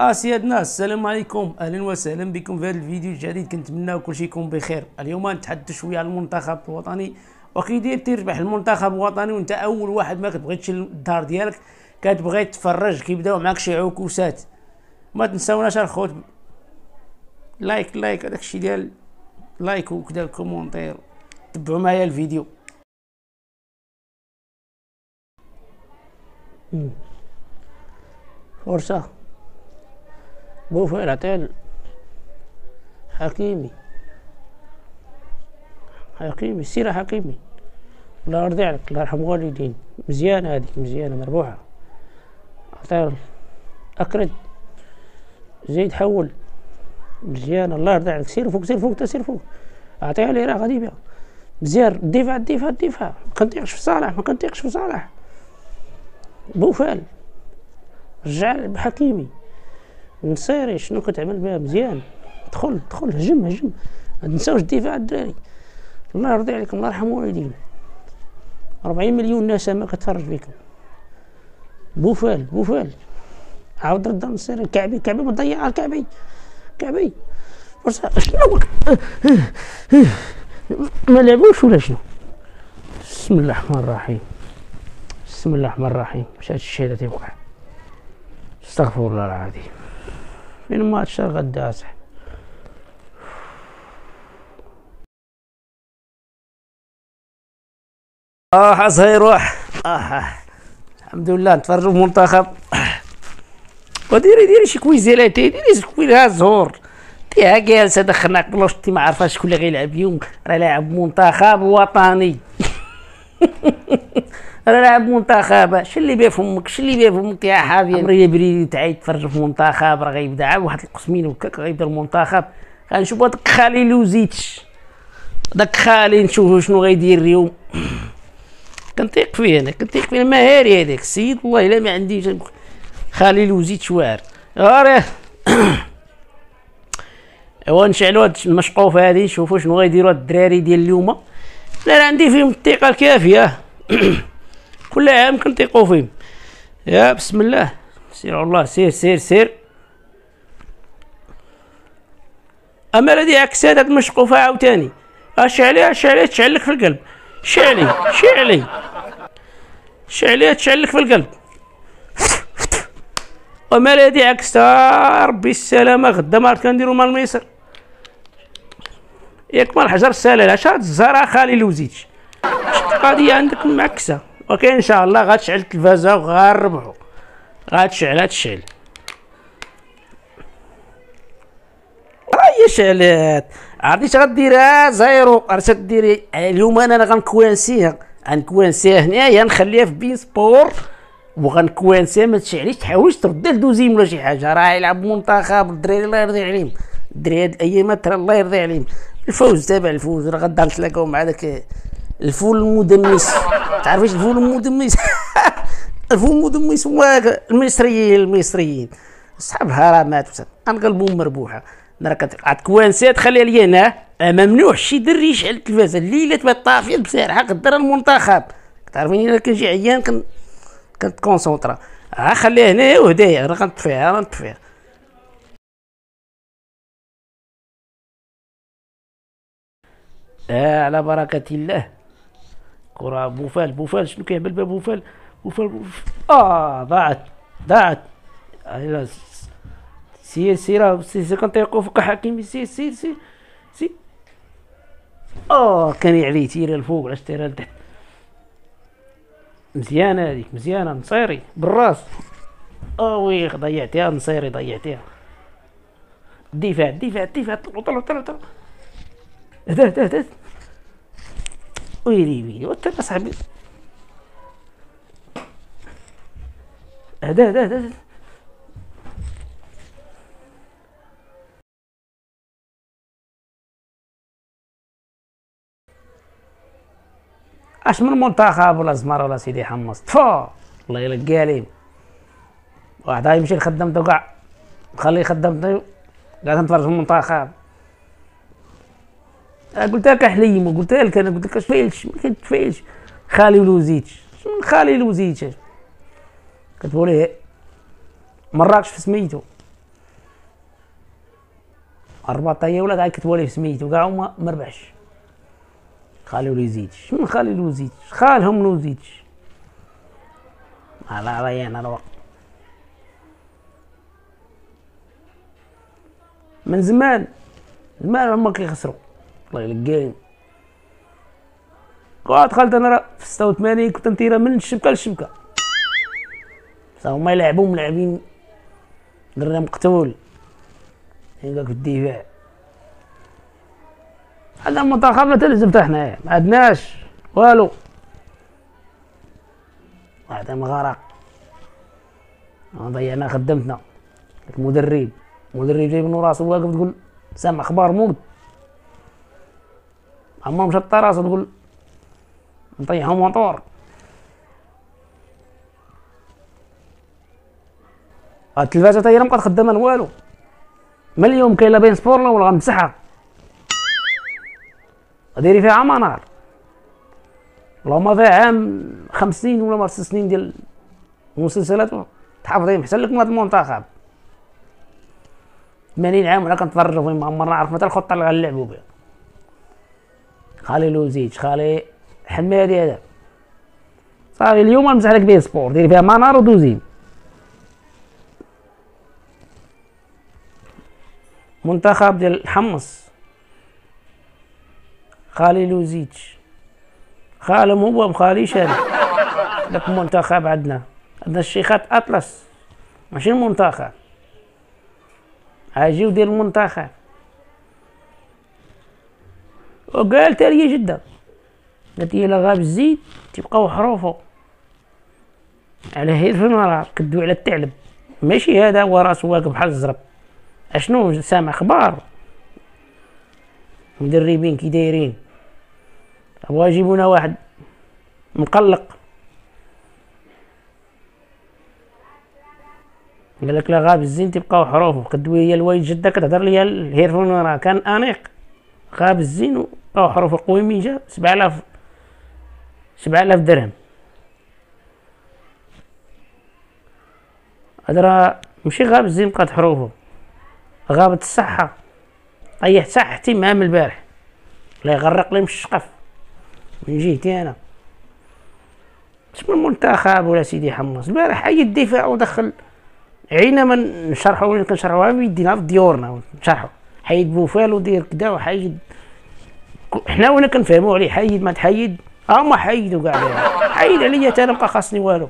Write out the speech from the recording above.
آه سيادنا السلام عليكم. أهلا وسهلا بكم في هذا الفيديو الجديد. كنتمنى كل شيء يكون بخير. اليوم نتحدث شوية على المنتخب الوطني. وكيدير تربح المنتخب الوطني؟ وأنت أول واحد ما كتبغي تشيل الدار ديالك كتبغي تفرج كيبداو معاك شي عكوسات. ما تنساوناش الخوت. like like هذاك الشيء ديال like وكذا commentaire. تبعوا معايا الفيديو. فرصة. عطيل حكيمي. حكيمي سيرة حكيمي. الله يرضي عليك الله يرحم والدين. مزيانة هذيك مزيانة مربوحة. عطيل أكرد. زيد حول. مزيانة الله يرضي عليك سير فوق سير فوق سير فوق. أعطيها لي راه غادي بها. مزيان الدفاع الدفاع الدفاع ما كنطيقش في صالح ما كنطيقش في صالح. بوفال رجع بحكيمي. نصيري شنو كتعمل بها مزيان. دخل دخل هجم هجم. ما تنساوش الدفاع الدراري. الله يرضي عليكم الله يرحم والديكم 40 مليون ناس ما كتفرج فيكم. بوفال بوفال. عاود رد نصيري كعبي كعبي ما تضيع الكعبي. كعبي فرصة. شنو؟ ما لعبوش ولا شنو؟ بسم الله الرحمن الرحيم. بسم الله الرحمن الرحيم. مشات الشيء اللي تيوقع استغفر الله العظيم. فين ما تشرى غدا صح آه حصه يروح آه الحمد لله نتفرجوا في المنتخب وديري ديري شي كويزيلاتي ديري زهور. تيها جالسه دخلنا قبل شتي ما عارفه شكون اللي غيلعب اليوم. راه لاعب منتخب وطني. لاعب منتخب. شو اللي بيه فمك؟ شو اللي بيه فمك يا حبيبي عمري بريدي تعيد تفرج في المنتخب راه غيبدأ. عاد واحد القسمين وكاك غيبدأ المنتخب. غنشوفو داك خالي لوزيتش داك خالي نشوفو شنو غيدير اليوم. كنطيق فيه أنا كنطيق فيه مهاري هذاك. السيد والله إلا ما عنديش خالي لوزيتش واعر. اريه ايوا نشعلوا هاد المشقوفه هادي نشوفوا شنو غيديروا الدراري ديال اليوم. لا عندي فيهم الثقة الكافية. كل عام كنثقوا فيهم. يا بسم الله. سير على الله سير سير سير. أما الذي عكس هاد المشقوفه عاوتاني أشعلي أشعلي تشعلك في القلب. شعلي شعلي. شعلي تشعلك في القلب. وما الذي عكس ربي السلامه غدا ما عرفت كنديرو مع الميسر ياك مال الحجر السلالة شاد الزهرة خالي لوزيتش. القضية عندك معكسة ولكن إن شاء الله غتشعل التلفازة وغنربحو غتشعل غتشعل هي شعلات عرفتي اش غديرها؟ زيرو. عرفتي ديري اليوم أنا غنكوانسيها. غنكوانسيها هنايا نخليها في بين سبور. وغنكوانسيها ما تشعليش تحاولش ترد لدوزيم ولا شي حاجة. راه يلعب منتخب الدراري الله يرضي عليهم. الدراري هاد الايامات الله يرضي عليهم. الفوز تابع الفوز. راه غدا نتلاقاو مع داك الفول المدمس. تعرفيش الفول المدمس؟ الفول المدمس هو المصريين المصريين. اصحاب الهرمات غنقلبهم مربوحة. راه كتكوانسي تخليها لي هنا ممنوع. شي دري يشعل التلفازه الليلة تبقى طافية بسارحه غدا المنتخب. تعرفيني أنا كنجي عيان كن كنتكونسونطرا ها خليها هنايا وهدايا. راه غنطفيها غنطفيها. آه على بركة الله. كرة بوفال بوفال شنو كيعمل بها بوفال؟ بوفال. آه ضاعت ضاعت. سير سير سير سير كنطيقو فوق حكيمي سير سير سير سير آه كان يعلي تيرا الفوق علاش تيرا لتحت؟ مزيانة هذيك مزيانة نصيري بالراس. آه ويخ ضيعتيها نصيري ضيعتيها. الدفاع الدفاع الدفاع طلعوا طلعوا طلعوا طلعوا هدا هدا هدا. ويلي ويلي وانت صاحبي. هدا هدا هدا أش من منتخب ولا زمر ولا سيدي حمص؟ تفو. الله يلقى عليهم واحد يمشي لخدمته كاع خليه خدمته قاعد نتفرج في المنتخب قلت لك حليم قلت لك أنا قلت لك تفايلش ما كتفايلش خالي ولوزيتش خالي لوزيتش؟ كتبوا ليه؟ مراكش في سميتو. الرباطيه ولا قاعد كتبوا ليه سميتو. كاع وما مربحش خالي ولو يزيد شنو خالي يزيد خالهم لو يزيدش على ريان الوقت من زمان زمان هما كيخسروا الله يلقاهم دخلت أنا في 86 كنت نطيرها من الشبكة للشبكة. هما يلعبوا ملاعبين درنا مقتول. هكاك في الدفاع. هذا المنتخب ما تلزم حنايا ما عندناش. والو. واحد مغرق ضيعنا خدمتنا. المدرب. المدرب جايب من راسه واقف تقول سامع أخبار موت. اما مشط راسه تقول نطيحو موطور التلفازه تاهي ما خدامه والو. ما اليوم كاين لا بين سبور ولا غنمسحها؟ ديري فيها عام نهار اللهم فيها عام خمس سنين ولا ست سنين ديال المسلسلات تحافظي محسن لك من هذا المنتخب. 80 عام ولا كنتفرجوا فين ما عمرنا عرفنا حتى الخطة اللي غنلعبوا بها. خالي لوزيتش خالي حمادي هذا. صافي اليوم نمسح لك بيه سبور ديري فيها مانار ودوزين. منتخب ديال الحمص خالي لوزيتش خالي مو خالي شاري داك المنتخب عندنا. عندنا الشيخات أطلس. ماشي المنتخب. اجيو ديال المنتخب. وقال تالية جدا قالت لي غاب الزيت تبقاو حروفه على هير في المرار كدو على الثعلب ماشي هذا هو راسو واقف بحال الزرب. أشنو؟ سامع أخبار. مدربين كي دايرين. بغا يجيبونا واحد مقلق. قال لك لا غاب الزين تبقاو حروفه كدوي هي الوالد جدة كتهضر ليا الهيرفون راه. كان أنيق. غاب الزين وبقاو حروفه قوي من جا 7000 7000 درهم. هذا ماشي غاب الزين بقات حروفه غابت الصحة طيحت صحتي معاه من البارح. الله يغرق لي من الشقف. من جهتي أنا. اسم المنتخب ولا سيدي حمص. البارح حي الدفاع ودخل. عينا ما نشرحوا وين كنشرحوها بيدينا في ديورنا نشرحوا حيد بوفال ودير كدا وحيد حنا وين كنفهموا عليه حيد ما تحيد؟ هما حيدوا كاع حيد عليا أنا بقى خاصني والو.